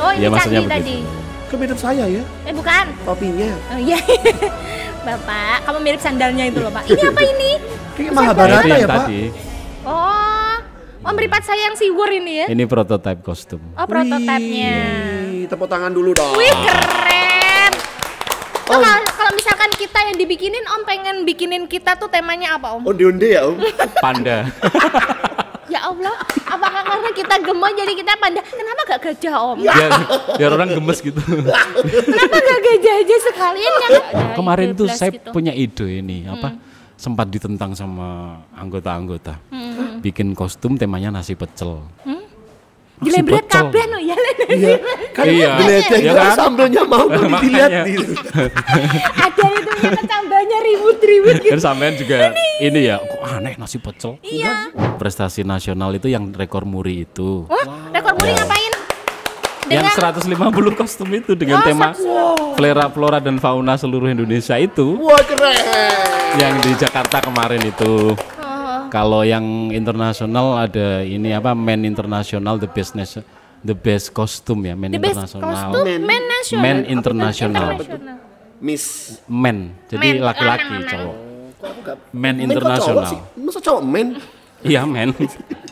Oh ini maksudnya candi tadi. begitu. Kan mirip saya ya, Eh bukan. topinya. Oh iya. Bapak, kamu mirip sandalnya itu loh Pak. Ini apa ini? Kayak Mahabharata ya, yang Pak. tadi. Oh, Om Ripat sayang siwur ini ya? Ini prototipe kostum. Oh prototipenya. Wih, tepuk tangan dulu dong. Wih keren. Oh, kalau, kalau misalkan kita yang dibikinin Om pengen bikinin kita tuh temanya apa Om? Onde-onde ya, Om. Panda. Ya Allah, apakah karena kita gemoy jadi kita panda? Kenapa gak gajah Om? biar, biar orang gemes gitu. Kenapa gak gajah aja sekalian ada Kemarin tuh saya gitu? punya ide ini apa sempat ditentang sama anggota-anggota. Hmm. Bikin kostum temanya nasi pecel. Jelebret pecel. kabeh no ya. Iya, kan Iya. geledek Iya kan kan? sambelnya mau dong dilihat gitu. ada itu yang kecambahnya ribut-ribut gitu. Kan sampean juga ini ya, kok aneh nasi pecel. Iya. Prestasi nasional itu yang rekor muri itu. Wah, rekor muri ngapain? Yang Dengan 150 kostum itu dengan Oh, tema satu- flora flora dan fauna seluruh Indonesia itu Wah, keren. yang di Jakarta kemarin itu. Kalau yang internasional ada ini apa Men International the best nation the best kostum ya Men the Internasional. Men. men nasional. Men Apa internasional. internasional? Miss. Men, jadi laki-laki lanang-lanang. cowok. Men internasional. Masa cowok men? Iya men.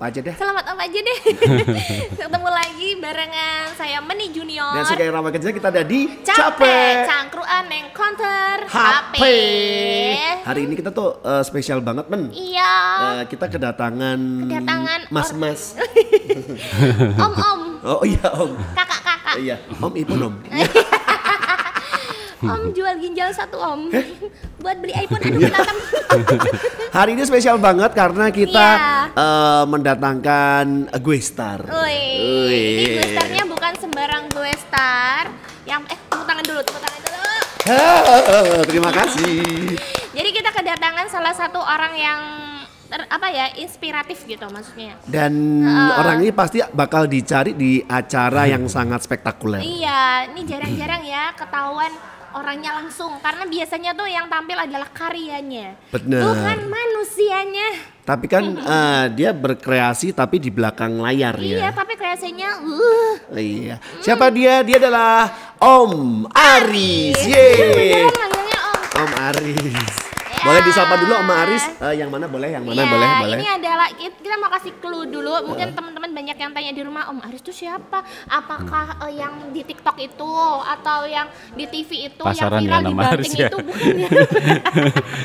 Apa aja deh. Selamat apa aja deh. Ketemu lagi barengan saya Meni Junior. Dan sekarang ramai kerja kita ada di Capek, cangkruan neng counter HP. HP. Hari ini kita tuh eh, spesial banget men. Iya. Eh, kita kedatangan Kedatangan mas-mas. Om-om, Oh iya om. kakak-kakak. Iya om iPhone om. Om jual ginjal satu om. Buat beli iPhone aduh Iya. kenatam. Hari ini spesial banget karena kita Iya. eh, mendatangkan gue star. Ini gue starnya bukan sembarang gue star. Yang eh tepuk tangan dulu, tepuk tangan dulu. Terima kasih. Jadi kita kedatangan salah satu orang yang ter- apa ya inspiratif gitu maksudnya. Dan orang ini pasti bakal dicari di acara yang sangat spektakuler. Iya, ini jarang-jarang ya ketahuan orangnya langsung karena biasanya tuh yang tampil adalah karyanya. Bener. Bukan manusianya. Tapi kan eh, dia berkreasi tapi di belakang layar Iya, ya. tapi kreasinya uh Iya. Siapa dia? Dia adalah Om Aris. Yeay. beneran manggilnya Om. Om Aris. Ya. Boleh disapa dulu Om Aris. Eh, yang mana boleh? Yang mana Iya, boleh? Boleh. Ini adalah kita, mau kasih clue dulu. Mungkin teman-teman banyak yang tanya di rumah, Om Aris itu siapa? Apakah Hmm. eh, yang di TikTok itu atau yang di TV itu Pasaran yang ya viral di Banting Aris ya. itu bukan ya?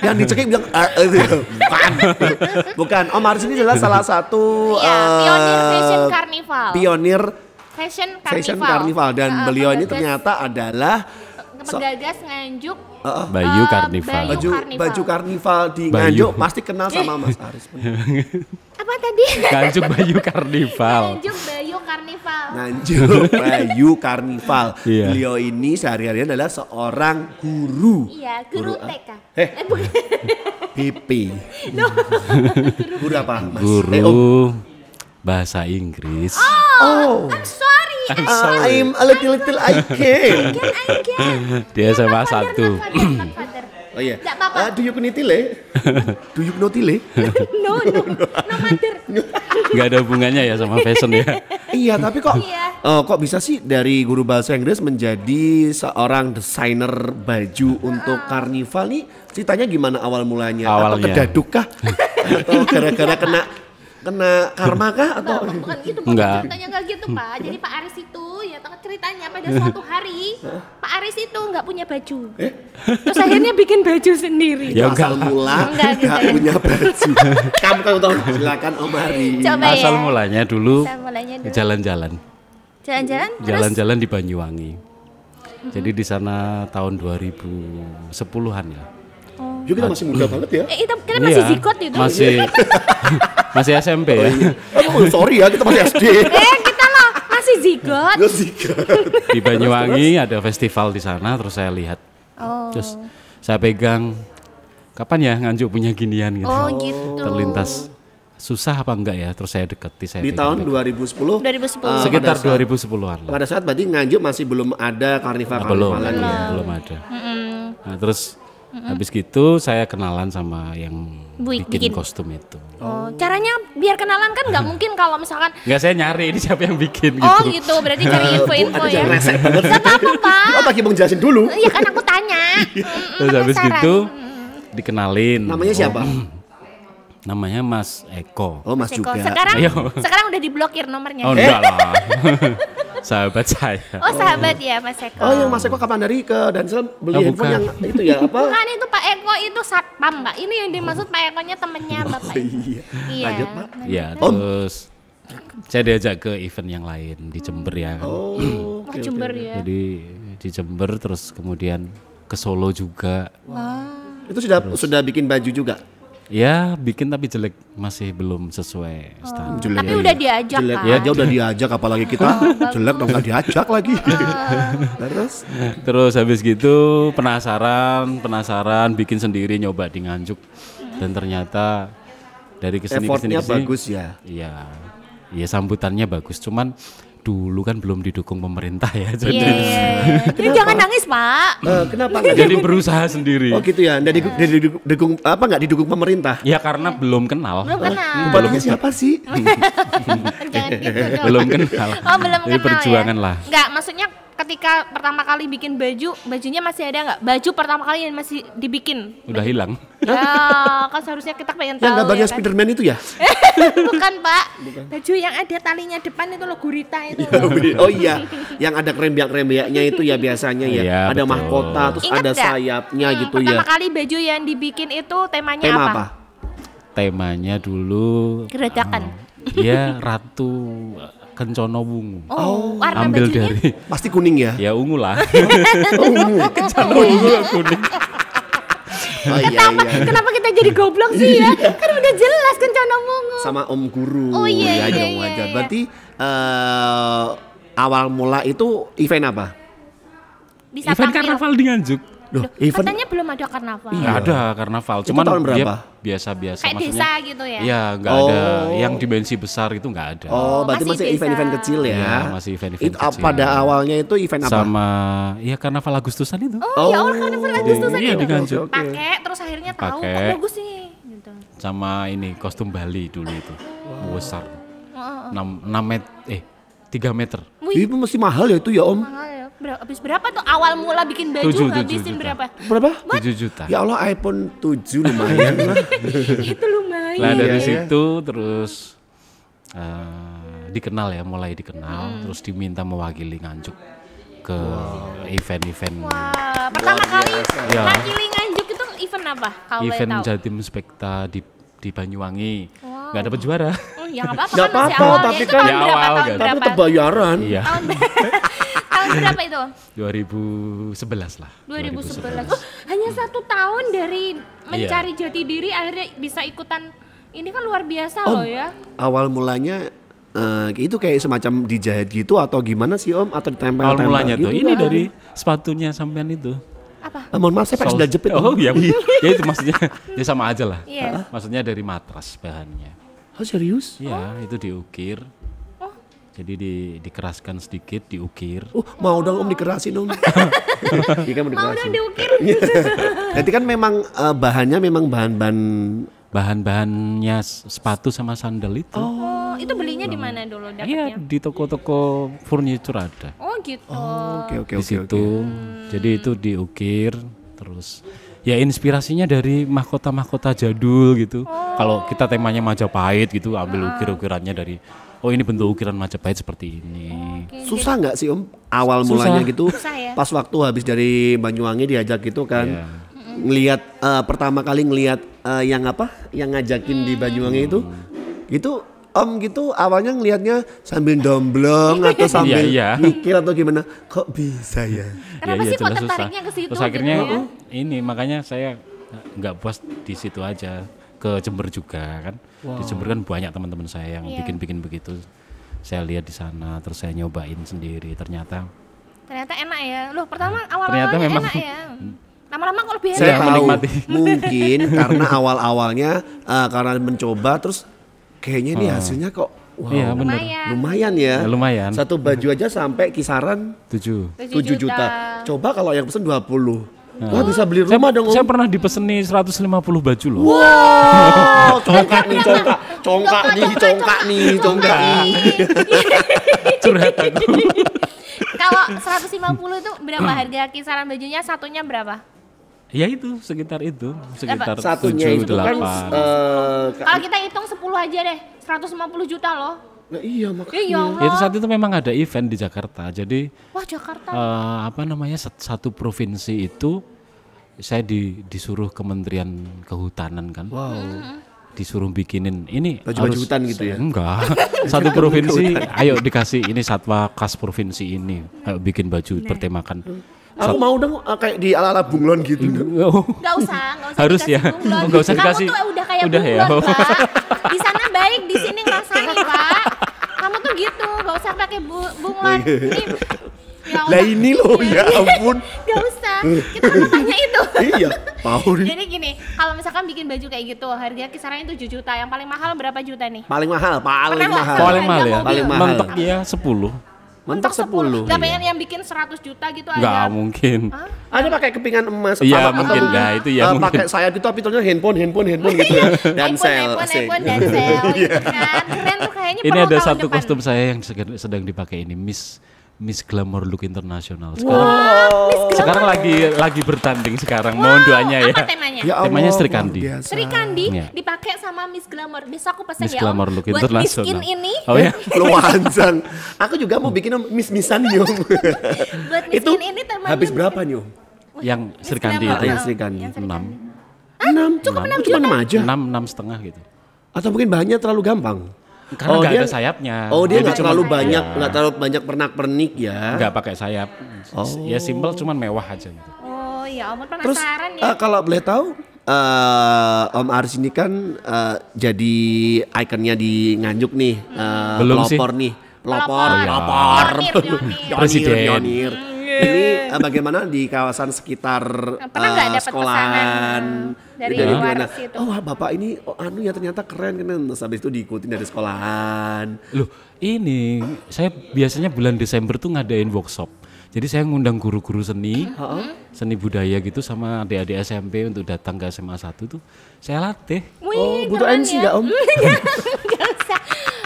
yang dicekik bilang "Ah, eh, bukan. bukan. Om Aris ini adalah salah satu Iya, eh, pionir fashion carnival. Pionir Fashion carnival. fashion carnival dan Nah, beliau ini penggagas- ternyata adalah so- penggagas nganjuk Bayu eh, Karnival. Bayu baju Karnival. baju karnival di Bayu. Nganjuk pasti kenal sama Mas Aris. apa tadi? Nganjuk Bayu Karnival. Nganjuk Bayu Karnival. Nganjuk Bayu Karnival. Iya. Beliau ini sehari-harian adalah seorang guru Iya, guru Guru, ah. TK. Eh. bukan. PP. Guru apa? Mas? Eh, Om. Guru bahasa Inggris. Oh, I'm sorry. I'm uh, sorry. I'm a little little I can. Can I can? Dia SMA father, satu. Oh iya. Nggak apa-apa. Uh, do you knitile? do you knitile? No, no, no matter. Nggak ada hubungannya ya sama fashion ya. iya, tapi kok Iya. eh, kok bisa sih dari guru bahasa Inggris menjadi seorang desainer baju untuk karnival nih? Ceritanya gimana awal mulanya? Atau Awalnya. kedaduk kah? Atau gara-gara kena kena karma kah atau Enggak, bukan gitu Pak. Enggak. Ceritanya enggak gitu Pak. Jadi Pak Aris itu ya tengah ceritanya pada suatu hari Pak Aris itu nggak punya baju. Eh? Terus akhirnya bikin baju sendiri. Ya asal enggak. mula Enggak gitu nggak ya. punya baju. Kamu kan tahu silakan Om Ari. Coba Asal ya. mulanya dulu Asal jalan-jalan. Jalan-jalan Jalan-jalan di Banyuwangi. Jadi di sana tahun 2010-an ya. Juga kita masih muda banget ya. Eh, itu kita masih Iya, zikot itu. Masih masih SMP ya. Oh, sorry ya, kita masih SD. Eh, kita loh masih zigot. Kak. Di Banyuwangi ada festival di sana terus saya lihat. Oh. Terus saya pegang kapan ya nganjuk punya ginian gitu. Oh, gitu. Terlintas susah apa enggak ya terus saya deketi saya Di pegang- tahun 2010 2010. eh, sekitar pada saat- 2010-an lah. Pada saat berarti Nganjuk masih belum ada karnival Nah, belum, karnivalan belum, ya. belum ada. Nah, terus habis gitu saya kenalan sama yang Bu- bikin, bikin. kostum itu. Oh, caranya biar kenalan kan nggak mungkin kalau misalkan Enggak saya nyari ini siapa yang bikin Oh gitu. gitu, berarti cari info-info ya. jangan resek banget. Gak apa-apa pak. Oh, bagi jelasin dulu. Iya kan aku tanya. Mm, Terus habis gitu dikenalin. Namanya siapa? Namanya Mas Eko. Oh, Mas Seko. juga. Sekarang Ayo. sekarang udah diblokir nomornya. Oh enggak lah. Sahabat saya. Oh sahabat ya Mas Eko. Oh, yang Mas Eko kapan dari ke Dansel beli Oh, handphone bukan. yang itu ya apa? Bukan itu Pak Eko itu satpam Pak. Ini yang dimaksud Pak Ekonya temennya Bapak. Iya. Iya. Lanjut, Pak. Ya, terus saya diajak ke event yang lain di Jember ya kan. Oh, Wah oke, Jember oke. ya. Jadi di Jember terus kemudian ke Solo juga. Itu sudah sudah bikin baju juga. Ya, bikin tapi jelek, masih belum sesuai standar. Jelek Tapi ya, udah iya. diajak Jelek kan. ya, dia udah diajak apalagi kita jelek dong nggak diajak lagi. Terus Terus habis gitu penasaran, penasaran bikin sendiri nyoba di Nganjuk dan ternyata dari ke sini ke sini effortnya ke sini bagus ya. Iya. Iya sambutannya bagus, cuman dulu kan belum didukung pemerintah ya. Iya. Jadi, iya. Jadi jangan nangis Pak. Eh, kenapa nggak jadi berusaha sendiri. Oh gitu ya, nggak didukung, nggak didukung, didukung- apa nggak didukung pemerintah? Ya karena belum kenal. Belum kenal. Bapaknya siapa sih? Jangan gitu dong. belum kenal. Oh belum Jadi kenal perjuangan ya? lah. Enggak, maksudnya ketika pertama kali bikin baju, bajunya masih ada nggak? Baju pertama kali yang masih dibikin? Udah hilang. Ya, kan seharusnya kita pengen Yang tahu gambarnya ya kan? Spiderman itu ya? Bukan Pak, baju yang ada talinya depan itu loh gurita itu loh. oh iya, yang ada krembiak-krembiaknya itu ya biasanya ya. Iya, ada betul. mahkota, terus Ingat ada nggak? sayapnya Hmm, gitu pertama ya. kali baju yang dibikin itu temanya Tema apa? apa? Temanya dulu Geradakan. dia Ratu Kencono Wungu. Oh, warna Ambil bajunya dari Pasti kuning ya? ya ungu lah. Oh, ungu. ungu kuning. Oh iya Kenapa, iya. kenapa kita jadi goblok sih ya? Kan udah jelas kencana mungu. Sama Om Guru. Oh, iya, ya, iya, dong, iya, wajar. iya. Berarti eh, awal mula itu event apa? Bisa Event tampil. karnaval di Nganjuk. Loh, Loh, event katanya belum ada karnaval. Nggak ada karnaval, Itu cuman tahun dia berapa? biasa-biasa Kayak maksudnya. desa gitu ya? Iya, nggak ada Oh. yang dimensi besar itu nggak ada. Oh, berarti masih masih event-event kecil ya? Iya, masih event-event Itu, kecil. Pada awalnya itu event apa? Sama ya karnaval Agustusan itu. Oh, ya Allah karnaval Agustusan iya, itu. di Nganjuk. Pakai terus akhirnya tahu kok Pakai. bagus nih gitu. Sama ini kostum Bali dulu itu. Besar. Oh, 6, 6 meter eh 3 meter. Wih, Itu mesti mahal ya itu ya Om? mahal ya. Ber- habis berapa tuh awal mula bikin baju Tujuh, tujuh habisin juta. berapa? Berapa? 7 juta. Ya Allah iPhone 7 lumayan lah. Itu lumayan. Nah dari Iya, iya. situ terus eh, dikenal ya, mulai dikenal, terus diminta mewakili Nganjuk ke event-event Wah, pertama kali Iya. wakili nganjuk itu event apa? Kalau event tahu. Jatim Spekta di di Banyuwangi. nggak dapat juara. Oh, ya nggak apa-apa kan masih apa-apa, awal. tapi ya. Kan- Ya, berapa? awal Tahun kan. Tapi berapa? tetap bayaran. iya. Tahun, tahun berapa itu? 2011 lah. 2011. Oh, hanya satu tahun dari mencari jati diri akhirnya bisa ikutan. Ini kan luar biasa Om, loh ya. awal mulanya eh, itu kayak semacam dijahit gitu atau gimana sih Om? Atau ditempel Awal mulanya tuh ini kan? dari sepatunya sampean itu. Apa? Eh, mohon maaf saya pakai sendal jepit Oh iya. ya itu maksudnya ya sama aja lah. Iya. Maksudnya dari matras bahannya. Oh serius? Iya, itu diukir. Jadi di, dikeraskan sedikit, diukir. Oh mau dong Om dikerasin Om. Iya kan mau Mau dikerasin. dong diukir. Jadi kan memang eh, bahannya memang bahan-bahan Bahan-bahannya sepatu sama sandal itu. Oh, itu belinya di mana dulu Iya, dapatnya? di toko-toko furniture ada. Oh, gitu. Oke oke di oke situ. oke. Jadi itu diukir terus ya inspirasinya dari mahkota-mahkota jadul gitu. Kalau kita temanya Majapahit gitu, ambil ukir-ukirannya dari oh ini bentuk ukiran Majapahit seperti ini. Susah nggak sih Om awal Susah. mulanya gitu? Susah ya? Pas waktu habis dari Banyuwangi diajak gitu kan. Iya. Ngelihat eh, pertama kali ngelihat eh, yang apa? Yang ngajakin di Banyuwangi itu. Gitu Om gitu awalnya ngelihatnya sambil domblong atau sambil Iya, iya. mikir atau gimana? Kok bisa ya? Kenapa sih kok jelas tertariknya ke situ Terus gitu akhirnya ya? ini makanya saya nggak puas di situ aja ke Jember juga kan. Di Jember kan banyak teman-teman saya yang Iya. bikin-bikin begitu. Saya lihat di sana terus saya nyobain sendiri ternyata Ternyata enak ya. Loh, pertama Ternyata awal-awalnya memang- enak ya. Lama-lama kok lebih Saya enak. tahu menikmati. mungkin karena awal-awalnya eh, karena mencoba terus kayaknya ini hasilnya kok wow, Iya bener. Lumayan. lumayan ya. Ya, lumayan. Satu baju aja sampai kisaran Tujuh. 7 juta. Coba kalau yang pesen 20. Wah bisa beli Saya, rumah dong. saya Om. pernah dipeseni 150 baju loh. Wow, congkak nih, congkak. Congkak nih, congkak nih, congkak nih. Curhat aku. Kalau 150 itu berapa harga kisaran bajunya? Satunya berapa? ya itu sekitar itu, sekitar Satunya 7, itu kan 8. eh, ka- Kalau kita hitung 10 aja deh, 150 juta loh. Nah iya Ya, makanya. ya Allah. itu saat itu memang ada event di Jakarta. Jadi Wah Jakarta. eh, apa namanya sat- satu provinsi itu saya di, disuruh Kementerian Kehutanan kan. Wow. Disuruh bikinin ini Baju-baju harus- hutan gitu ya? Enggak. satu provinsi ayo dikasih ini satwa khas provinsi ini. Ayo bikin baju bertemakan. Aku mau dong eh, kayak di ala-ala bunglon gitu. Oh. Gak usah, gak usah Harus ya? bunglon. Oh, nggak usah dikasih. Kamu tuh udah kayak Udah ya? bunglon, Pak. Di sana baik, di sini ngerasain, Pak. Kamu tuh gitu, gak usah pakai bu bunglon. Ini, ya Lah ini loh ya ampun. Gak usah, kita tanya itu. iya, mau nih. Jadi gini, kalau misalkan bikin baju kayak gitu, harga kisarannya 7 juta. Yang paling mahal berapa juta nih? Paling mahal, paling Pernah nggak? mahal. Paling mahal ya. Paling mahal. Mentok ya 10. Mentok 10. Gak pengen yang bikin 100 juta gitu Enggak ada. mungkin. Ada pakai kepingan emas Iya, mungkin. Nah, itu ya eh, mungkin. pakai sayap itu tapi tulisannya handphone, handphone, handphone gitu ya. Dan sel. iPhone, asik. iPhone, dan sel gitu kan. Keren tuh kayaknya Ini ada satu kostum saya yang sedang dipakai ini Miss Miss Glamour Look Internasional. Sekarang Wow. sekarang lagi lagi bertanding sekarang. Mohon doanya ya. Apa temanya? Ya Allah, Temanya Sri Kandi. Sri Kandi Iya. dipakai sama Miss Glamour. Besok aku pesen Miss ya Glamour. Look Buat Miss Internasional. Skin ini, Oh ya. Luansan. Aku juga mau bikin mis-misan nih, Om. buat Miss itu ini temannya habis berapa nih, Om? Yang Sri Kandi itu Yang Sri Kandi. Yang Sri 6 Enam. Cukup enam Cuma enam aja. 6 enam setengah gitu. Atau mungkin bahannya terlalu gampang. Karena nggak ada sayapnya. Oh dia Jadi nggak terlalu banyak, Iya. nggak terlalu banyak pernak-pernik ya. nggak pakai sayap. Ya simpel cuman mewah aja gitu. Oh ya ampun Terus penasaran ya. eh, kalau boleh tahu, eh, Om Aris ini kan eh, jadi ikonnya di Nganjuk nih, eh, Belum sih. pelopor nih, pelopor, Pelopor. pelopor, Pionir, pionir. Pionir, Presiden. pionir. Ini eh, bagaimana di kawasan sekitar Pernah dapat sekolahan dari luar gimana? situ? Oh bapak ini, oh anu ya ternyata keren kan, terus habis itu diikutin dari sekolahan. Loh, ini saya biasanya bulan Desember tuh ngadain workshop. Jadi saya ngundang guru-guru seni, seni budaya gitu sama adik-adik SMP untuk datang ke SMA 1 tuh saya latih. Wih, Oh butuh MC ya. nggak Om? Nggak usah.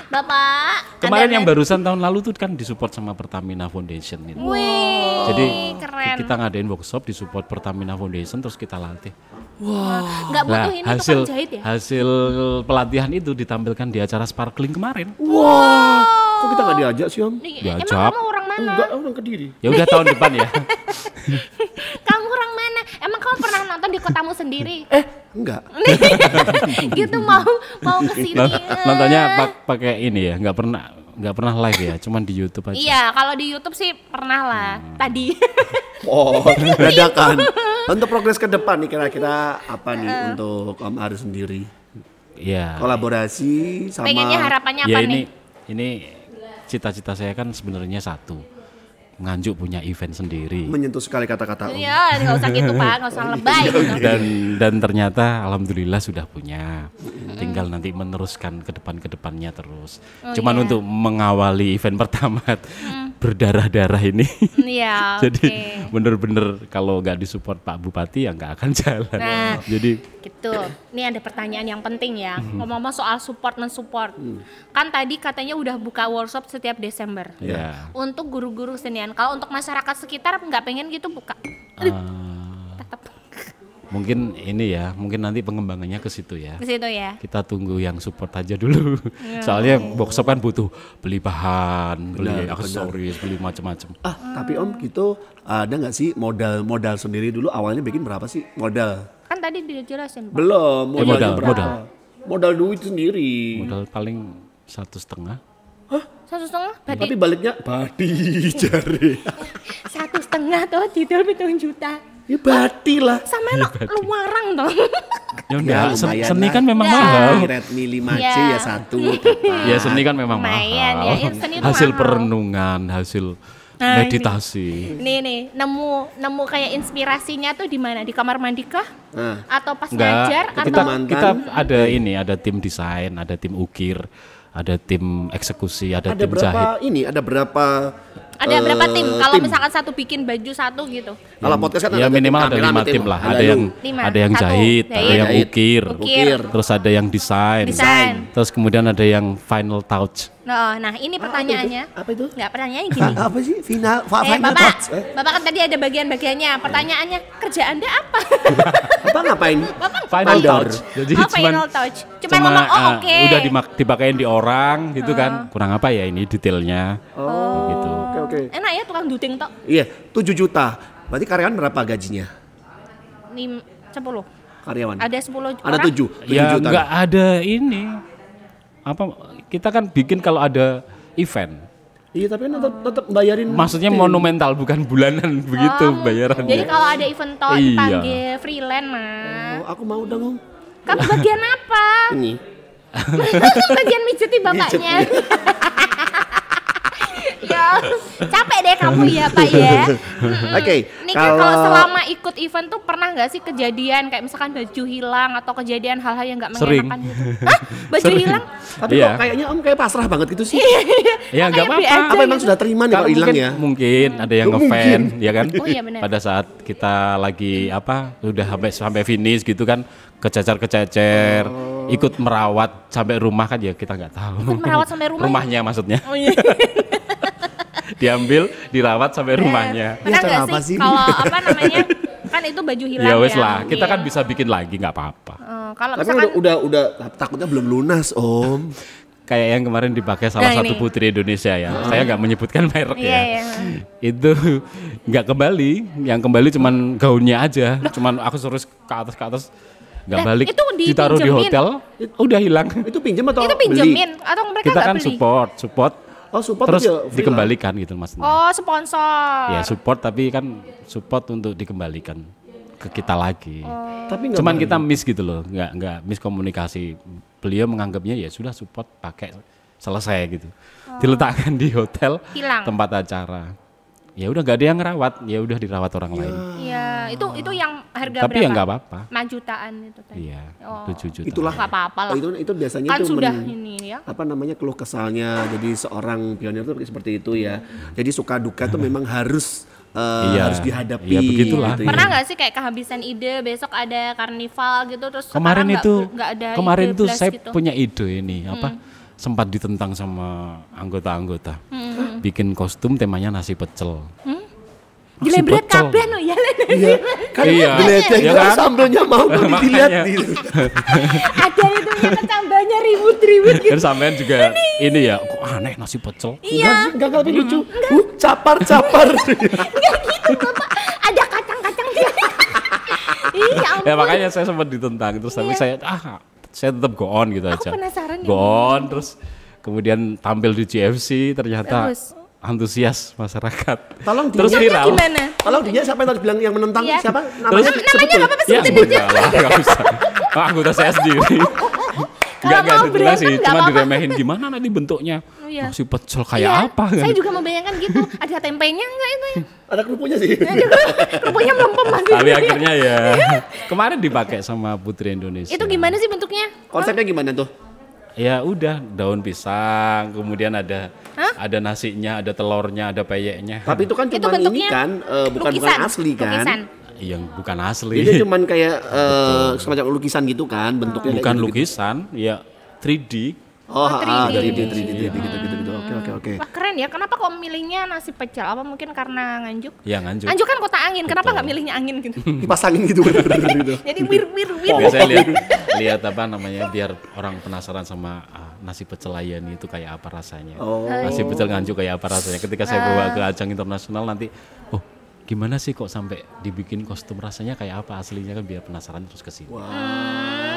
Bapak. Kemarin ada yang net- barusan tahun lalu tuh kan disupport sama Pertamina Foundation gitu. Wih, Jadi keren. kita ngadain workshop disupport Pertamina Foundation terus kita latih. Nggak butuh Nah, ini hasil ya? hasil pelatihan itu ditampilkan di acara sparkling kemarin. Wah, kok kita nggak diajak sih Om? Diajak. Emang kamu? Enggak, orang kediri. Ya udah tahun depan ya. Kamu orang mana? Emang kamu pernah nonton di kotamu sendiri? Eh, enggak. gitu mau mau ke sini. Nont- Nontonnya pak- pakai ini ya, nggak pernah nggak pernah live ya, cuman di YouTube aja. Iya, kalau di YouTube sih pernah lah. Hmm. Tadi. Oh, dadakan. Untuk progres ke depan nih kira-kira apa nih untuk Om Aris sendiri? Iya. Kolaborasi sama Pengennya harapannya apa Ya ini nih? ini cita-cita saya kan sebenarnya satu. Nganjuk punya event sendiri. menyentuh sekali kata-kata Om. Iya, nggak usah gitu pak, nggak usah lebay gitu. dan dan ternyata alhamdulillah sudah punya tinggal nanti meneruskan ke depan ke depannya terus cuman iya. untuk mengawali event pertama berdarah-darah ini Iya, jadi oke. bener-bener kalau nggak disupport Pak Bupati ya nggak akan jalan Nah. jadi Gitu. Ini ada pertanyaan yang penting ya. Hmm. Ngomong-ngomong soal support mensupport. Kan tadi katanya udah buka workshop setiap Desember. ya Untuk guru-guru kesenian. Kalau untuk masyarakat sekitar nggak pengen gitu buka. eh, Tetap mungkin ini ya mungkin nanti pengembangannya ke situ ya ke situ ya. kita tunggu yang support aja dulu Iya. soalnya workshop kan butuh beli bahan beli Benar, aksesoris beli macam-macam Ah, tapi Om gitu ada nggak sih modal modal sendiri dulu awalnya bikin berapa sih modal? Kan tadi dijelasin. Pak. Belum, Eh, modalnya modal, berapa? modal. Modal duit sendiri. modal paling satu setengah Satu setengah? Berarti Tapi baliknya badi jari. satu setengah tuh didol pitung juta. Ya badi lah. Sama lo luarang dong. Ya udah, sen- lumayan seni kan memang Ya. mahal. Redmi 5C Ya. ya satu. Ya seni kan memang Lumayan, mahal. ya, ya, seni hasil mahal. perenungan, hasil Nah, ini. meditasi. Nih nih, nemu nemu kayak inspirasinya tuh di mana? Di kamar mandi kah? Nah, Atau pas Enggak, ngajar kita atau mantan. kita ada ini, ada tim desain, ada tim ukir, ada tim eksekusi, ada, ada tim berapa jahit. ini? Ada berapa? Ada eh, berapa tim? Kalau misalkan satu bikin baju satu gitu. Kalau podcast kan ya ada minimal ada lima tim lah. Ada yang Lima. ada yang jahit, ada yang Jahit. ukir, Ukir. terus ada yang desain, Desain. terus kemudian ada yang final touch. Nah, nah ini pertanyaannya. Apa itu? Nggak pertanyaannya gini. apa sih? Final, fa- Eh, final Bapak, touch? Eh, Bapak kan tadi ada bagian-bagiannya. Pertanyaannya, kerja Anda apa? Apa ngapain? Bapak Final touch. Jadi oh, cuman final touch. Cuman ngomong, oh ah, oke. udah dimak- dipakein di orang gitu kan. Kurang apa ya ini detailnya. Oh, Gitu. Oke oke. Enak ya tukang duting tok. Iya, 7 juta. Berarti karyawan berapa gajinya? Lim, 10. Karyawan. Ada 10 Ada orang. 7. 7 Ya juta. nggak ada ini. Apa kita kan bikin kalau ada event. Iya, tapi kan tetap tetap bayarin. Maksudnya monumental bukan bulanan begitu bayarannya. Jadi kalau ada event toh Iya. dipanggil freelance mah. Oh, aku mau dong. Kamu bagian apa? Ini. bagian mijeti bapaknya. capek deh kamu ya Pak ya. Mm-mm. Oke, Nih kan kalau kalau- selama ikut event tuh pernah nggak sih kejadian kayak misalkan baju hilang atau kejadian hal-hal yang nggak Sering. mengenakan gitu? Hah? Baju Sering. hilang? Tapi Iya. kok kayaknya Om kayak pasrah banget gitu sih. Ya nggak Makanya beli apa-apa. aja Apa emang gitu. sudah terima nih Kalau hilang ya? mungkin ada yang Oh, ngefan, ya kan? Oh, iya benar. Pada saat kita lagi apa, udah sampai sampai finish gitu kan, kececer-kececer, ikut merawat sampai rumah kan ya kita nggak tahu. Ikut merawat sampai rumah ya? Rumahnya maksudnya, Oh iya. diambil, dirawat sampai rumahnya. Pernah Ya, nggak apa sih sih? kalau apa namanya? Kan itu baju hilang Ya wes ya. lah, kita Iya. kan bisa bikin lagi nggak apa-apa. Eh, kalau Tapi misalkan udah, udah udah takutnya belum lunas Om. Kayak yang kemarin dipakai salah Nah, satu ini. putri Indonesia ya. Saya nggak menyebutkan merek Iya, ya. iya. Itu nggak kembali, yang kembali cuman gaunnya aja. Cuman aku suruh ke atas ke atas nggak balik. itu Ditaruh di dipinjemin? hotel, udah hilang. Itu pinjam atau itu beli? pinjemin atau mereka Kita kan beli? support, support. Oh, support terus ya dikembalikan gitu maksudnya. Oh, sponsor. Ya support tapi kan support untuk dikembalikan ke kita lagi. lah. Tapi Cuman kita miss gitu loh, nggak nggak miskomunikasi. Beliau menganggapnya ya sudah support pakai selesai gitu. Diletakkan di hotel Hilang. tempat acara. Ya udah nggak ada yang ngerawat, ya udah dirawat orang lain. Iya, itu itu yang harga Tapi berapa? ya nggak apa-apa. 5 jutaan itu tadi. Iya, Oh. 7 juta. Itulah. Nggak apa-apa lah. Oh, itu itu biasanya kan itu sudah men- ini ya. apa namanya keluh kesalnya jadi seorang pionir itu seperti itu ya jadi suka duka tuh memang harus eh, Iya. harus dihadapi Iya, begitulah. gitu ya. Pernah nggak sih kayak kehabisan ide besok ada karnival gitu terus Kemarin itu nggak- ada kemarin ide itu saya gitu. Hmm. punya ide ini apa? Sempat ditentang sama anggota-anggota. Bikin kostum temanya nasi pecel. Nasi Dilebret pecel. kabeh no ya. iya kan Iya. geledek Iya kan kan? sambelnya mau dilihat gitu. ada itu yang kecambahnya ribut-ribut gitu. Dan sampean juga ini ya, kok aneh nasi pecel. Iya. enggak enggak lucu uh capar capar Enggak gitu Bapak. Ada kacang-kacang. Iya ampun. Ya makanya saya sempat ditentang terus tapi saya ah saya tetap go on gitu Aku aja. penasaran ya. Go on terus kemudian tampil di GFC ternyata Terus? antusias masyarakat. Tolong terus viral. Gimana? kalau dia siapa yang tadi bilang yang menentang Iya. siapa Terus namanya sebut dulu. apa-apa, Ya sebutin enggak lah, enggak usah. Ah, anggota saya sendiri. Enggak enggak berantem, sih, nggak cuma apa-apa. diremehin gimana nanti bentuknya. Iya. Nasi pecel kayak Iya, apa kan? Saya juga membayangkan gitu. Ada tempenya enggak itu ya? ada kerupuknya sih Kerupuknya melempem masih. Tapi akhirnya ya kemarin dipakai sama Putri Indonesia. Itu gimana sih bentuknya? konsepnya gimana tuh Ya udah daun pisang, kemudian ada Hah? ada nasinya, ada telurnya, ada peyeknya. tapi itu kan cuma ini bentuknya kan eh, bukan bukan lukisan, asli kan lukisan. Yang bukan asli. Jadi cuman kayak eh, semacam lukisan gitu kan bentuknya bukan gitu, lukisan, ya 3D. Oh, ah, 3D. 3D, 3D, 3D, gitu, gitu, gitu. Oke, oke, oke. Wah keren ya. Kenapa kok milihnya nasi pecel? Apa mungkin karena Nganjuk? Ya nganjuk. Nganjuk kan kota angin. Kenapa Betul. nggak milihnya angin gitu? Dipasangin gitu, gitu. Jadi wir wir wir. Biasanya lihat lihat apa namanya biar orang penasaran sama ah, nasi pecel ayani itu kayak apa rasanya. Oh. Nasi pecel nganjuk kayak apa rasanya. Ketika saya bawa ke ajang internasional nanti, oh gimana sih kok sampai dibikin kostum rasanya kayak apa aslinya kan biar penasaran terus ke sini.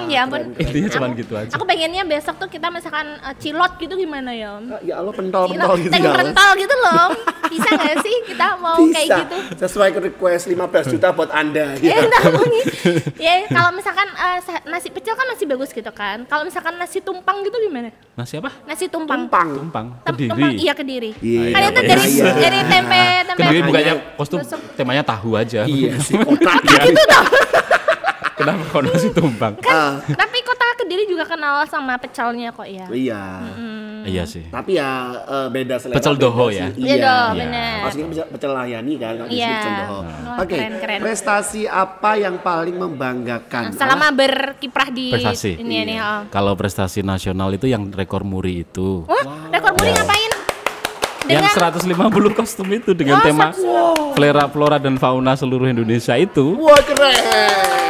Hmm, ya ampun. Intinya cuma Aku- gitu aja. Aku pengennya besok tuh kita misalkan eh, cilot gitu gimana ya? Om? Ya Allah pentol Cilot, pentol gitu ya. Pentol gitu loh. Om. Bisa nggak sih kita mau kayak Bisa. gitu? Sesuai request 15 juta buat Anda. Ya, Ya. enggak, mungkin. ya kalau misalkan sa- nasi pecel kan masih bagus gitu kan. Kalau misalkan nasi tumpang gitu gimana? Nasi apa? Nasi tumpang. Tumpang. Tumpang. Kediri. Tumpang, iya kediri. Iya, kan itu iya, dari iya. dari tempe tempe. Kediri bukannya kostum temanya tahu aja. Iya sih, otak ya. Gitu toh. Kenapa kok nasi tumpang? Ah, Tapi kota kediri juga kenal sama pecelnya kok ya. iya. Iya sih. Tapi ya eh, beda selera. Pecel doho sih. ya? Iya Iya. Iya. benar. Maksudnya pecel, pecel layani kan, kalau di sini Iya. pecel doho. Wah, Oke, keren, keren. prestasi apa yang paling membanggakan? Nah, selama berkiprah di Prestasi. ini ini. Iya. oh. Kalau prestasi nasional itu yang rekor muri itu. Wah, rekor muri ngapain? Yang 150 kostum itu dengan Oh, tema flora, flora dan fauna seluruh Indonesia itu Wah keren.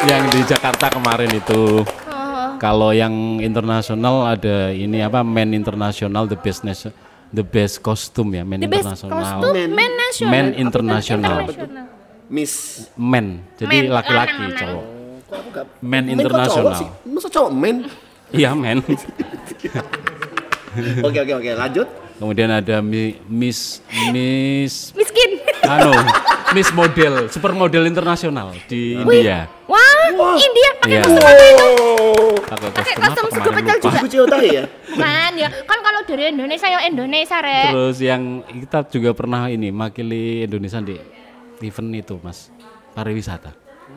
yang di Jakarta kemarin itu. Oh, Kalau yang internasional ada ini apa Men International the best nation, the best kostum ya Men the best Internasional. Men. men nasional. Men internasional. Internasional. Miss. Men, jadi Men, laki-laki lanang, cowok. Kok aku nggak- Men internasional. Masa cowok men? Iya men. Oke oke oke lanjut. Kemudian ada Mi- Miss Miss Miskin. anu Miss model, super model internasional di India. Wah, India pakai Iya. kostum apa itu? Pakai kostum kostum kemarin pecel juga. Aku Ciotai ya. Kan ya, kan kalau dari Indonesia ya Indonesia, Rek. Terus yang kita juga pernah ini makili Indonesia di event itu Mas pariwisata.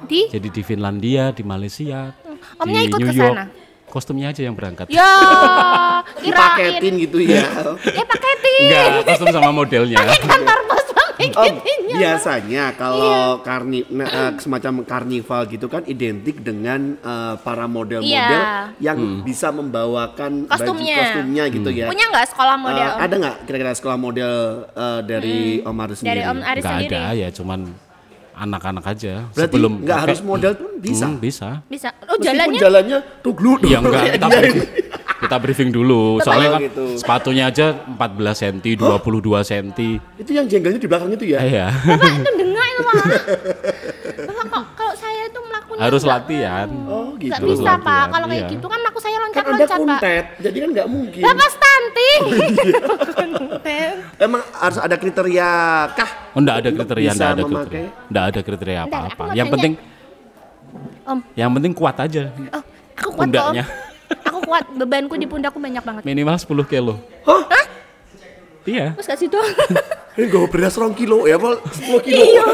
Di Jadi di Finlandia, di Malaysia, Omnya di ikut New ke York. sana? Kostumnya aja yang berangkat. Ya. Dipaketin gitu ya. Ya paketin. Enggak, kostum sama modelnya. Kantor pos Oh, paketinnya. biasanya kalau karni nah, eh, semacam karnival gitu kan identik dengan eh, para model-model Iya. yang bisa membawakan Kostumnya. baju kostumnya gitu ya. Punya nggak sekolah Eh, model? Om? ada nggak kira-kira sekolah model eh, dari Om Aris sendiri? Dari Om Aris Enggak sendiri. ada ya, cuman anak-anak aja. Berarti Sebelum nggak harus model pun bisa. Hmm, bisa. Bisa. Oh, Meskipun jalannya jalannya tuglu Ya enggak, kayak kita briefing, kita briefing dulu. Soalnya kan gitu. sepatunya aja 14 cm, 22 cm. Itu yang jenggelnya di belakang itu ya? Iya. Bapak itu dengar itu Pak. Bapak kok kalau saya itu melakukan Harus latihan. Oh gitu. Nggak Terus bisa latihan, Pak. Kalau kayak iya. gitu kan aku saya Kan anda loncat-loncat Pak. kuntet, jadi kan nggak mungkin. Bapak stunting. Kuntet. Emang harus ada kriteria kah? Oh, enggak ada kriteria, enggak ada memakai? kriteria. Enggak ada kriteria apa-apa. mau Yang tanya. penting Om, yang penting kuat aja. oh, aku kuat. Pundaknya. Aku kuat. Bebanku di pundakku banyak banget. Minimal 10 kilo. Hah? Iya. Terus kasih doang. Ini gue beras rong kilo ya, Pol? 10 kilo. Iya.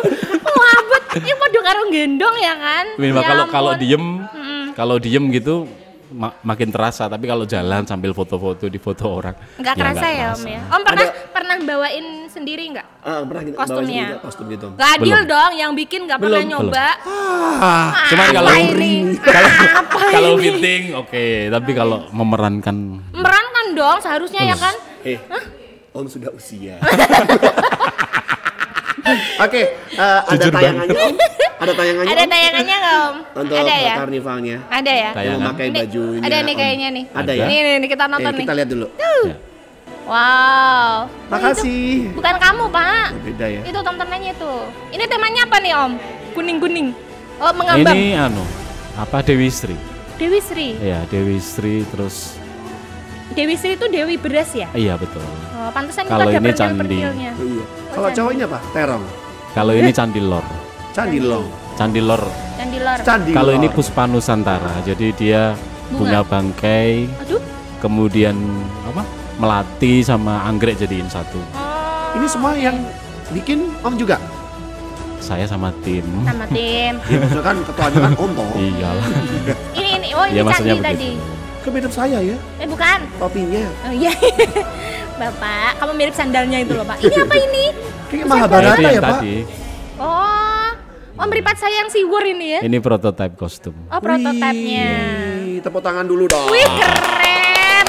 Wabet. Ini padha karo gendong ya kan? Minimal Ya kalau kalau diem kalau diem gitu ma- makin terasa, tapi kalau jalan sambil foto-foto di foto orang Nggak kerasa nggak ya Om kerasa. ya. Om pernah Ada- pernah bawain sendiri nggak? Ah, pernah kita Kostumnya. bawa sendiri kostum gitu. Gak adil Belum. dong yang bikin nggak pernah Belum, nyoba. Ah, Cuman Apa kalau ini? kalau kalau fitting oke, tapi kalau memerankan Merankan dong seharusnya ya kan? eh, Om sudah usia. Oke, eh, ada tayangannya Om? Ada tayangannya Ada tayangannya nggak Om? Untuk Ada ya? karnivalnya. Ada ya? Yang Tayangan. memakai Ini- bajunya. ada nih Om. kayaknya nih. Ada ya? Nih, nih, nih, kita nonton Oke, nih. kita lihat dulu. ya. Wow. Makasih. Itu bukan kamu Pak. Beda ya. Itu tontonannya itu. Ini temanya apa nih Om? Kuning-kuning. Oh mengambang. ini anu apa Dewi Sri. Dewi Sri. Ya, Dewi Sri terus Dewi Sri itu Dewi beras ya? iya betul. Oh, pantesan Kalau ada ini candi. pentil-pentilnya. Iya. Kalau cowoknya apa? Terong. Kalau ini Candilor. Candilor. Candi lor. Candi. Kalau ini Puspa Nusantara. Jadi dia bunga bangkai, Aduh. kemudian apa? Melati sama anggrek jadiin satu. Oh. Ini semua yang bikin Om juga. Saya sama tim. sama tim. Ya, maksudnya kan ketuanya kan Om toh. Iyalah. ini ini oh ini Iya, maksudnya candi tadi. begitu. Kan mirip saya ya, Eh bukan. topinya. Oh iya. Bapak, kamu mirip sandalnya itu loh, Pak. Ini apa ini? Kayak Mahabharata ya, Pak. tadi. Oh. Oh, meripat sayang siwur ini ya. Ini prototipe kostum. Oh, prototipenya. Wih, tepuk tangan dulu dong. Wih, keren.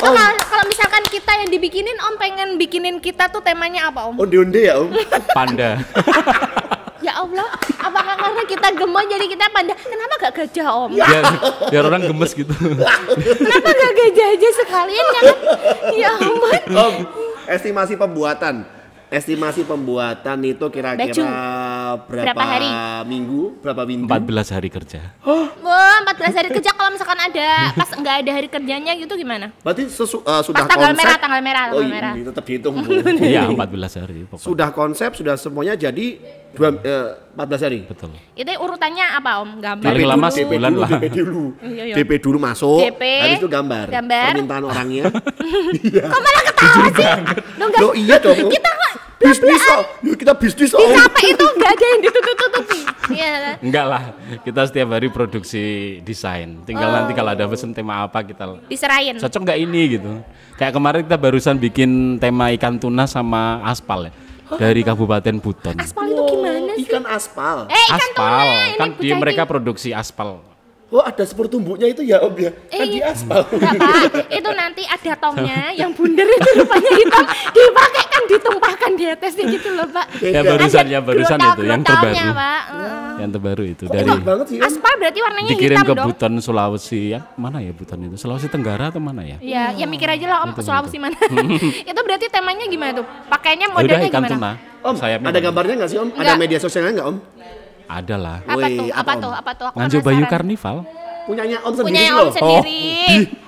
Oh, Om. kalau, kalau misalkan kita yang dibikinin, Om pengen bikinin kita tuh temanya apa, Om? Onde-onde ya, Om. Panda. Ya Allah, apakah karena kita gemoy jadi kita panda? Kenapa gak gajah, Om? biar, biar orang gemes gitu. Kenapa gak gajah aja sekalian ya kan? Ya ampun. Om, estimasi pembuatan. Estimasi pembuatan itu kira-kira berapa, Berapa hari? minggu, berapa minggu? 14 hari kerja. Wah, 14 hari kerja kalau misalkan ada pas nggak ada hari kerjanya gitu gimana? Berarti sesu- uh, sudah Pas tanggal konsep. merah, tanggal merah, oh, tanggal merah. tetap dihitung. Iya, 14 hari pokoknya. sudah konsep, sudah semuanya jadi dua, eh, 14 hari. Betul. Itu urutannya apa Om? Gambar Paling dulu. lama DP sebulan dulu, lah. DP dulu. Iya, iya. DP dulu masuk, DP, habis itu gambar. gambar. Permintaan orangnya. Kok malah ketawa sih? Lo Loh iya dong. kita kok bisnis oh. Yuk kita bisnis oh. capek itu enggak ada yang ditutup-tutupi. Iya. Enggak lah, kita setiap hari produksi desain. Tinggal Oh. nanti kalau ada pesan tema apa kita Diserahin. cocok nggak ini gitu. Kayak kemarin kita barusan bikin tema ikan tuna sama aspal ya dari Kabupaten Buton. Aspal itu gimana sih? Ikan aspal. Eh, ikan aspal tuna. Ini kan di mereka produksi aspal. Oh ada sepur tumbuknya itu ya om ya? Kan Eh, di aspal. Enggak, Pak. Itu nanti ada tongnya yang bundar itu rupanya hitam. Dipakai kan ditumpahkan di atasnya gitu loh, Pak. Ya barusan ya barusan itu yang terbaru. Pak. Heeh. Yang terbaru itu Kok dari banget sih om. Aspal berarti warnanya dikirim hitam ke dong. Buton Sulawesi ya. Mana ya Buton itu? Sulawesi Tenggara atau mana ya? Ya, ya mikir aja lah Om Sulawesi mana. itu berarti temanya gimana tuh? Pakainya Ya udah modelnya ikan gimana? tuna. Om, Sayapnya ada gambarnya nggak sih om? Nggak. Ada media sosialnya nggak om? Ada lah. Apa Woi, tuh? apa, tuh? Apa tuh? Aku Nganjuk Bayu. Karnival. Punyanya om sendiri Punyanya loh. Om sendiri.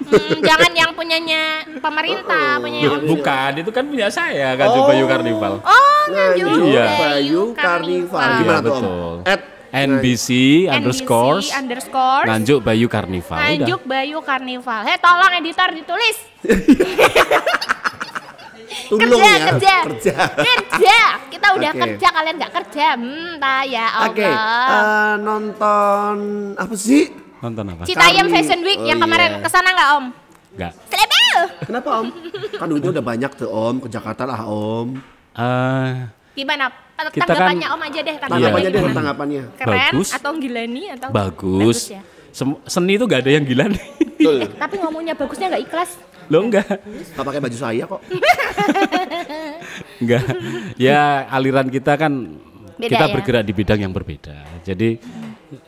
Hmm, jangan yang punyanya pemerintah, punyanya Loh, Om. bukan, itu kan punya saya Nganjuk Oh. Bayu Karnival. Oh, Nganjuk Nganjuk Iya. Bayu Karnival. Gimana Iya, tuh om? betul. At NBC underscore NBC underscore Nganjuk Bayu Karnival. Nganjuk Bayu Karnival. Hei, tolong editor ditulis. Tulung kerja, ya. kerja, Kerja. kerja. Kita udah Oke. kerja, kalian nggak kerja. Hmm, ya Allah. Oke, eh, nonton apa sih? Nonton apa? Citayam Fashion Week oh yang kemarin iya. ke sana nggak Om? Enggak. Selebel. Kenapa om? Kan duitnya udah banyak tuh om, ke Jakarta lah om. Eh, Gimana? Kita Tanggapannya kan- Om aja deh. Tanggapannya Tanggapannya deh, gimana? tanggapannya. Keren Bagus. atau gilani atau bagus. ya. Sem- seni itu gak ada yang gila nih. Betul. Tapi ngomongnya bagusnya nggak ikhlas. Lo enggak. Gak pakai baju saya kok. Enggak. Ya aliran kita kan Beda kita ya? bergerak di bidang yang berbeda. Jadi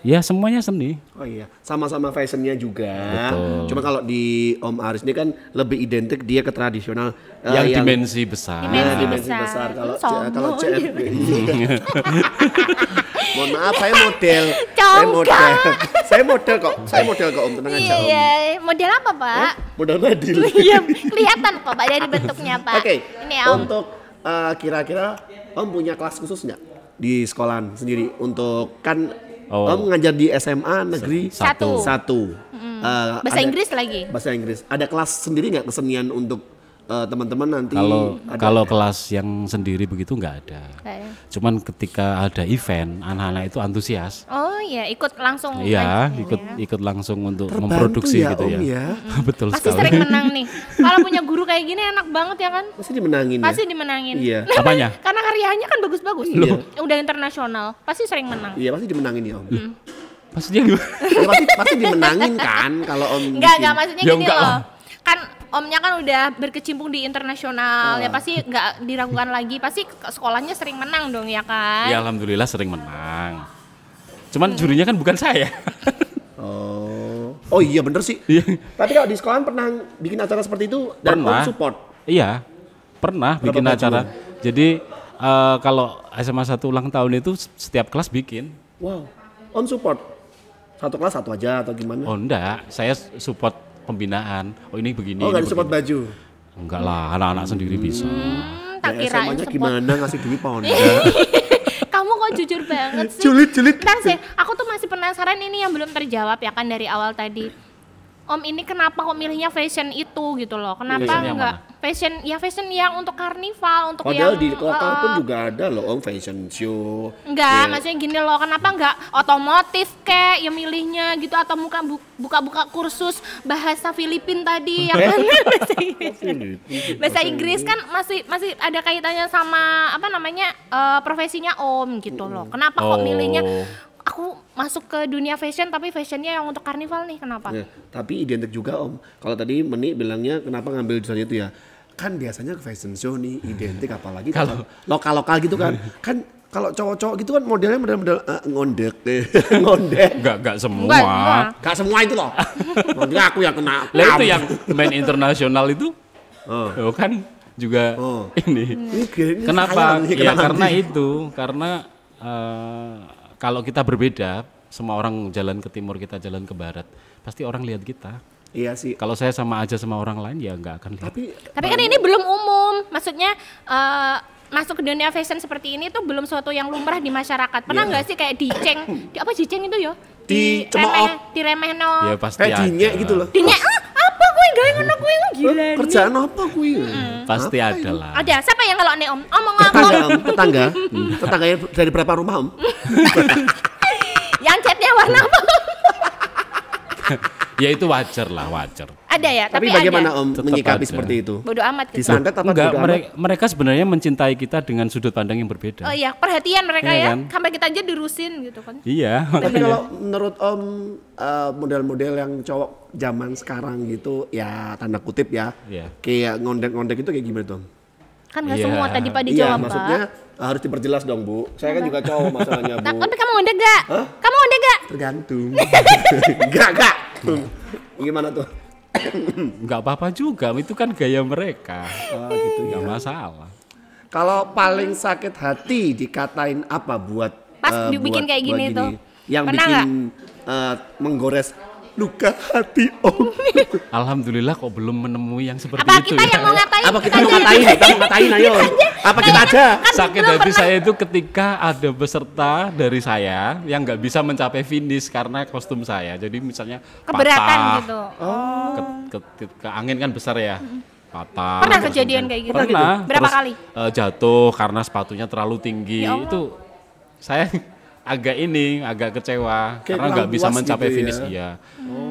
ya semuanya seni. Oh iya, sama-sama fashionnya juga. Betul. Cuma kalau di Om Aris ini kan lebih identik dia ke tradisional. eh, yang dimensi besar. Dimensi Nah, dimensi besar. besar. Kalau kalau CFB. Mohon maaf, saya model. Saya Congkak. model. saya model kok. Saya model kok Om, tenang aja Iya, Om. iya. Model apa, Pak? Model Nadil. Iya, kelihatan kok Pak dari bentuknya, Pak. Oke, Ini Om. untuk eh, kira-kira Om punya kelas khusus nggak di sekolahan sendiri untuk kan Oh. Om ngajar di SMA negeri Satu. satu. Eh, Bahasa ada- Inggris lagi. Bahasa Inggris. Ada kelas sendiri nggak kesenian untuk eh, teman-teman nanti? Kalau ada- kalau kelas yang sendiri begitu nggak ada. Kayak- Cuman ketika ada event, anak-anak itu antusias. Oh iya, ikut langsung. Iya, ikut ya. ikut langsung untuk Terbantu memproduksi ya, gitu Om, ya. ya. Betul Pasti sekali. sering menang nih. Kalau punya guru kayak gini enak banget ya kan? Pasti dimenangin Pasti ya. dimenangin. Iya. Apanya? Karena karyanya kan bagus-bagus. Loh. Udah internasional, pasti sering menang. Iya pasti dimenangin ya Om. Maksudnya gimana? Ya, pasti pasti dimenangin kan kalau Om. Enggak, enggak maksudnya Ya, gini enggak loh. lah. Kan omnya kan udah berkecimpung di internasional, Ah. ya pasti nggak diragukan lagi. Pasti sekolahnya sering menang dong ya kan? Ya alhamdulillah sering menang. Cuman jurinya kan bukan saya. Oh. Oh iya bener sih. Iya. Tapi kalau di sekolahan pernah bikin acara seperti itu dan support. Iya, pernah Berapa bikin baju? acara. Jadi eh, kalau SMA satu ulang tahun itu setiap kelas bikin. Wow. Om support. Satu kelas satu aja atau gimana? Oh enggak, saya support pembinaan. Oh ini begini. Oh, ini nggak begini. baju. Enggak lah, anak-anak sendiri bisa. Hmm, tak Ya, kirain gimana ngasih duit pondok? Kamu kok jujur banget sih? Julid, julid. Bentar sih, aku tuh masih penasaran ini yang belum terjawab ya kan dari awal tadi. Om ini kenapa kok milihnya fashion itu gitu loh? Kenapa Fashion enggak fashion ya fashion yang untuk karnival, untuk Padahal yang di lokal eh, pun juga ada loh Om fashion show. Enggak, Iya. maksudnya gini loh, kenapa enggak otomotif kek yang milihnya gitu atau muka bu- buka-buka kursus bahasa Filipin tadi yang kan bahasa Inggris. Bahasa Inggris kan masih masih ada kaitannya sama apa namanya eh, profesinya Om gitu loh. Kenapa kok Oh. milihnya aku masuk ke dunia fashion tapi fashionnya yang untuk karnival nih kenapa? Nah, tapi identik juga Om. Kalau tadi Meni bilangnya kenapa ngambil jurusan itu ya? Kan biasanya ke fashion show nih identik apalagi kalau lokal-lokal gitu kan. kan kalau cowok-cowok gitu kan modelnya model-model eh, ngondek deh. ngondek. Enggak, enggak semua. Enggak, enggak. Gak semua itu loh. Nanti aku yang kena. Lah itu yang main internasional itu Oh. oh, kan juga Oh. ini. Ini, ini Kenapa? nanti Ya karena itu, karena eh, kalau kita berbeda, semua orang jalan ke timur, kita jalan ke barat, pasti orang lihat kita. Iya sih. Kalau saya sama aja sama orang lain ya nggak akan lihat. Tapi Tapi kan ini belum umum. Maksudnya eh, masuk ke dunia fashion seperti ini tuh belum suatu yang lumrah di masyarakat. Pernah nggak sih kayak diceng? Di, apa diceng itu ya? Dicemooh. remeh- diremehno. Ya pasti kayak ada. dinyek gitu loh. Dinya, ah, apa gue gawe ngono kuwi gila. nih." Kerjaan apa kuwi? Pasti ada lah. Ada yang kalau nih Om? Omong Tetangga, ngomong. om, tetangga. Tetangganya dari berapa rumah, Om? yang catnya warna apa? Ya itu wajar lah, wajar. ada ya, Tapi tapi, bagaimana ada. Om Tetap menyikapi ada. seperti itu? Bodoh amat gitu. Disantet apa Enggak, bodo amat? mereka, mereka sebenarnya mencintai kita dengan sudut pandang yang berbeda. Oh iya, perhatian mereka Iya ya. kan? Sampai kita aja dirusin gitu kan. Iya. Tapi kalau menurut Om eh, model-model yang cowok zaman sekarang gitu ya tanda kutip ya. Iya. Kayak ngondek-ngondek itu kayak gimana tuh? Om? Kan nggak Iya. semua tadi Pak Iya, dijawab, maksudnya Pak. harus diperjelas dong, Bu. Saya kan juga cowok masalahnya, Nah, Bu. tapi kamu ngondek gak? Kamu ngondek gak? Tergantung. Enggak, enggak. Gimana tuh? Nggak apa-apa juga, itu kan gaya mereka. Oh, gitu ya. Nggak masalah. Kalau paling sakit hati dikatain apa buat Pas eh, dibikin buat- kayak buat gini tuh. Yang Pernah bikin eh, menggores luka hati Om. Alhamdulillah kok belum menemui yang seperti Apa itu kita ya. yang mau ngatain? Apa kita mau ngatain? Kita mau ngatain ayo. Apa kita aja? Sakit hati saya itu ketika ada peserta dari saya yang nggak bisa mencapai finish karena kostum saya. Jadi misalnya Keberatan patah, gitu. ke, ke- ke- ke angin kan besar ya. Patah. Pernah kejadian kayak gitu? Pernah. Berapa Terus, kali? eh, jatuh karena sepatunya terlalu tinggi. Ya Allah. itu saya agak ini, agak kecewa Kayak karena nggak bisa mencapai gitu ya. finish. Iya.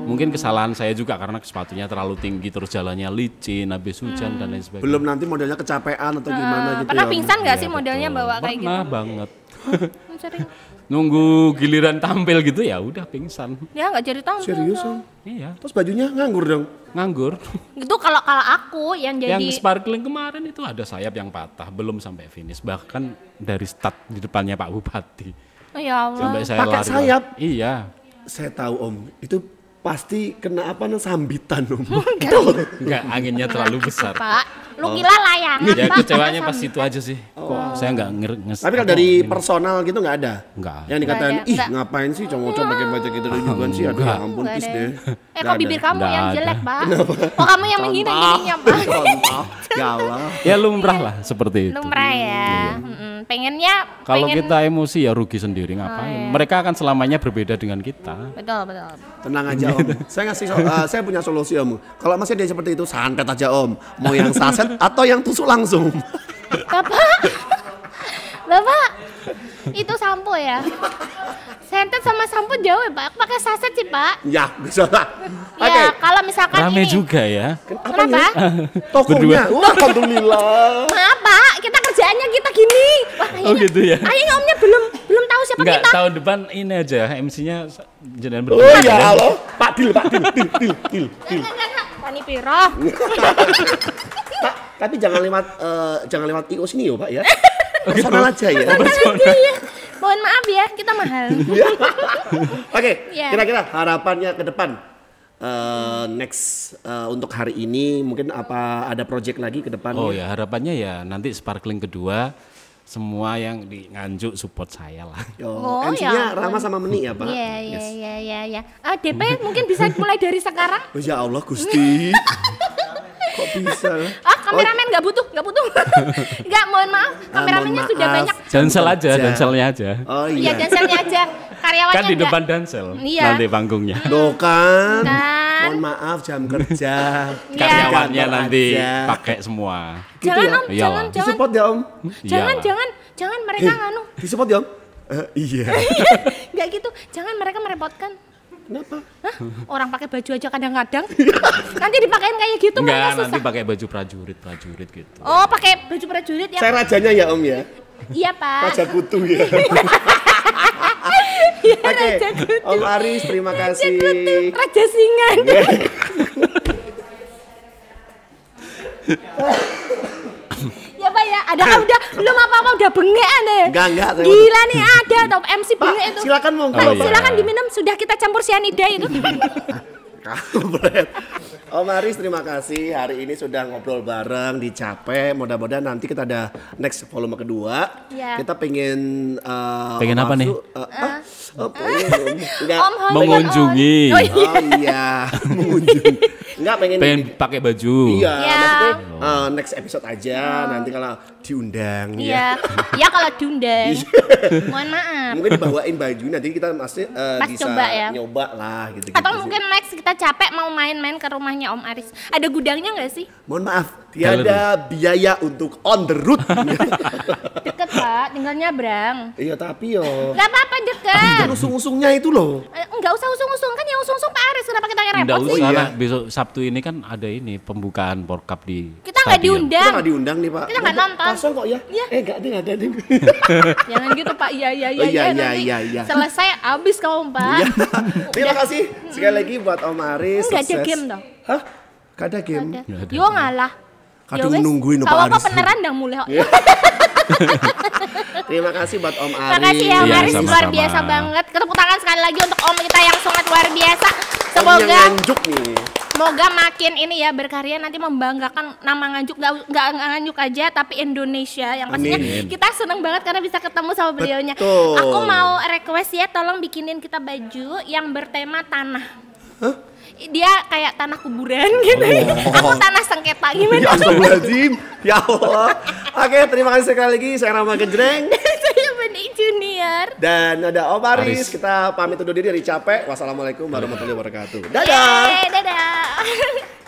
Mungkin kesalahan saya juga karena sepatunya terlalu tinggi terus jalannya licin, habis hujan dan lain sebagainya. Belum nanti modelnya kecapean atau gimana gitu Hmm. Pernah ya. Pingsan nggak Iya, sih modelnya betul. bawa kayak gitu? Pernah banget. Hmm, Sering. Nunggu giliran tampil gitu ya udah pingsan. Ya nggak jadi tampil. Serius dong. Iya, Terus bajunya nganggur dong. nganggur. Itu kalau kalau aku yang jadi yang sparkling kemarin itu ada sayap yang patah, belum sampai finish. Bahkan dari start di depannya Pak Bupati. Oh ya Allah. Sampai saya Pakai lari. sayap? Iya. Saya tahu Om, itu pasti kena apa namanya sambitan Om. Enggak, anginnya terlalu besar. Pak, lu kira layangan, Ya Pak. kecewanya pas itu aja sih. Kok saya nggak nger nges- Tapi kalau dari ini. personal gitu nggak ada? Nggak. Yang dikatain, ada, ih ngapain sih cowok-cowok pakai baju gitu juga sih? Aduh ya ampun, Nggak pis ada. deh. Eh kok ada. bibir kamu yang ada. jelek, Pak? Oh kamu yang menghina jadinya, Pak. Ya Allah. Ya lumrah lah seperti itu. Lumrah ya. Pengennya Kalau pengen... kita emosi ya rugi sendiri ngapain? Mereka akan selamanya berbeda dengan kita. betul betul. Tenang aja Om. saya ngasih so- eh, saya punya solusi Om. Kalau masih ada yang seperti itu santet aja Om. Mau yang saset atau yang tusuk langsung. Bapak, Bapak, itu sampo ya? Sentet sama sampo jauh ya, Pak? Aku pakai saset sih, Pak. ya, bisa lah. Ya, kalau misalkan Rame ini... juga ya. Kenapa? Tokonya. Wah, alhamdulillah. Maaf, Pak. Kita kerjaannya kita gini. Wah, kayaknya, Oh, gitu ya? Kayaknya omnya belum belum tahu siapa Enggak, kita. tahun depan ini aja MC-nya jangan Oh berdua. ya Allah. Pak Dil, Pak Dil, Dil, Dil, Dil, Dil. Tani piro? Pak, tapi jangan lewat eh, jangan lewat IO sini yo, Pak ya. Personal aja ya. Iya. Mohon maaf ya, kita mahal. Iya. Oke, Iya. kira-kira harapannya ke depan eh, next eh, untuk hari ini mungkin apa ada project lagi ke depan? Oh ya, harapannya ya nanti sparkling kedua semua yang di Nganjuk support saya lah. Oh, Oh, MC-nya ya Rama sama Meni ya, Pak? Iya, iya, Yes. iya, iya, iya. Ah, DP mungkin bisa mulai dari sekarang. Oh, ya Allah, Gusti. Kok bisa? Ah, kameramen nggak butuh, nggak butuh. Nggak, mohon maaf. Ah, Kameramennya mohon sudah banyak. Dansel aja, danselnya aja. Oh Iya, iya. danselnya aja. Karyawannya Kan di depan dansel Iya. nanti panggungnya. Tuh kan. Kan. Mohon maaf jam kerja. Iya. Karyawannya nanti aja. pakai semua. Gitu Jangan ya? om, Iyalah. jangan, jangan, Disupport ya, Om? jangan, Iyalah. jangan, jangan mereka Hei, nganu. Disupport ya, Om? Eh, iya. Nggak gitu, jangan mereka merepotkan. Kenapa? Hah? Orang pakai baju aja kadang-kadang. Nanti dipakein kayak gitu Enggak, susah. nanti pakai baju prajurit-prajurit gitu. Oh, pakai baju prajurit ya? Saya rajanya ya, Om ya. Iya, Pak. Raja Kutu ya. Iya, Oke, Raja Kutu. Om Aris terima Raja kasih. Kutu, Raja Singa. ya Pak ya, ada kan udah belum apa-apa udah bengek deh. Enggak, enggak, Gila nih ada top MC bengek itu. silakan monggo, Pak, Oh, iya. silakan diminum sudah kita campur sianida itu. Kampret. Om Aris terima kasih hari ini sudah ngobrol bareng di Capek. Mudah-mudahan nanti kita ada next volume kedua. Iya. Kita pengen uh, Pengen Om apa nih? Uh, ah, oh, pengen, enggak. Om Holly Mengunjungi. on. Oh, iya. Oh iya, mengunjung. Enggak pengen Pengen pakai baju. Iya, Iya. maksudnya uh, next episode aja nanti kalau diundang Iya. ya. Ya kalau diundang. Mohon maaf. Mungkin dibawain baju nanti kita masih uh, Pas bisa coba ya. nyoba lah gitu. Atau mungkin next kita capek mau main-main ke rumahnya Om Aris. Ada gudangnya nggak sih? Mohon maaf, tiada biaya untuk on the road. Deket Pak, tinggal nyabrang. iya tapi yo. Gak apa-apa deket. Kan usung-usungnya itu loh. Eh, Nggak usah usung-usung kan yang usung-usung Pak Aris. Kenapa kita Nggak repot sih? usah iya. lah, besok Sabtu ini kan ada ini pembukaan Porkap di Kita nggak stadion. Kita diundang. nggak diundang nih Pak. Kita nggak nonton. Kosong kok ya? Iya. Eh nggak ada nggak ada nih. Jangan gitu Pak. Iya iya iya. Oh, iya, iya, nanti iya, iya. Selesai abis kamu Pak. Iya. Terima kasih sekali lagi buat Om Aris. Nggak ada sukses. game dong? Hah? Gak ada game. Ada. Yo ngalah. Ya wes, nungguin Pak Kalau Aris. Iya. beneran dang mulai. Terima kasih buat Om Aris. Makasih ya Om Iya, Aris luar biasa banget. Tepuk tangan sekali lagi untuk Om kita yang sangat luar biasa. Semoga nganjuk nih. Semoga makin ini ya berkarya nanti membanggakan nama Nganjuk nggak nggak Nganjuk aja tapi Indonesia yang pastinya Amin. kita seneng banget karena bisa ketemu sama beliaunya. Betul. Aku mau request ya tolong bikinin kita baju yang bertema tanah. Dia kayak tanah kuburan gitu. Aku tanah sengketa Ya gimana? Astagfirullahaladzim. Ya Allah. Oke, terima kasih sekali lagi. Saya Rama Gejreng. Saya Benih Junior. Dan ada Om Aris. Aris. Kita pamit undur diri dari Capek. Wassalamualaikum warahmatullahi wabarakatuh. Dadah. Yeay, dadah.